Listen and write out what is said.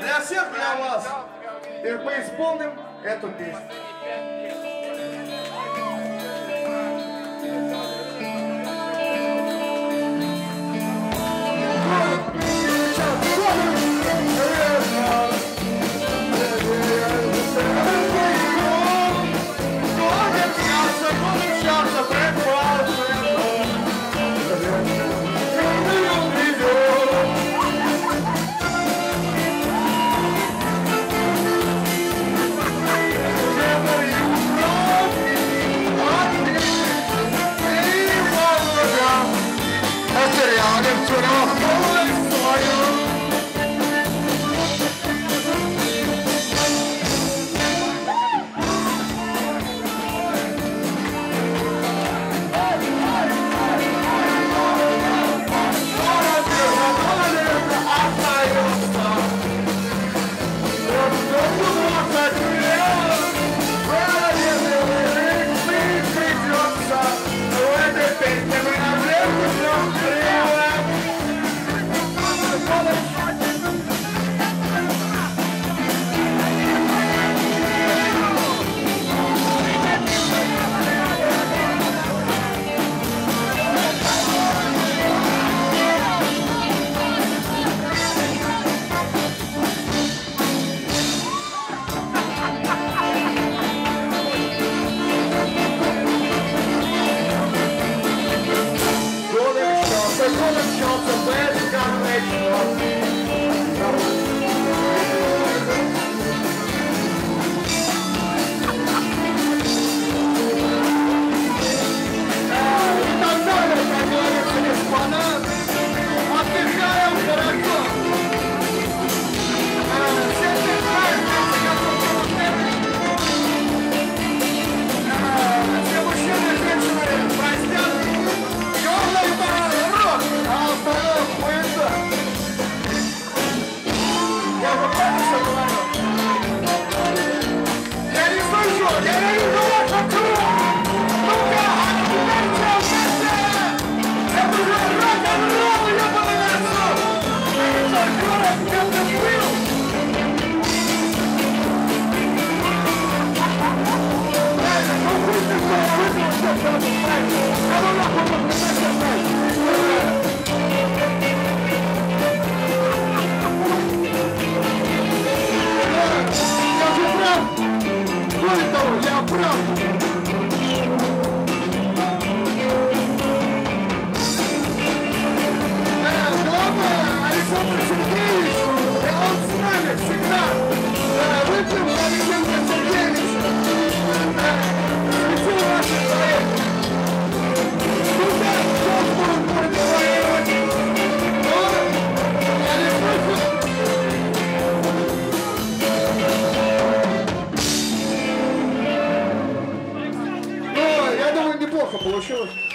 для всех для вас. И мы исполним эту песню. lights went off. Pronto! Получилось.